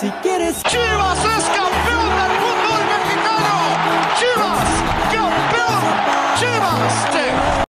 es Chivas es campeón del fútbol mexicano. Chivas, campeón. Chivas,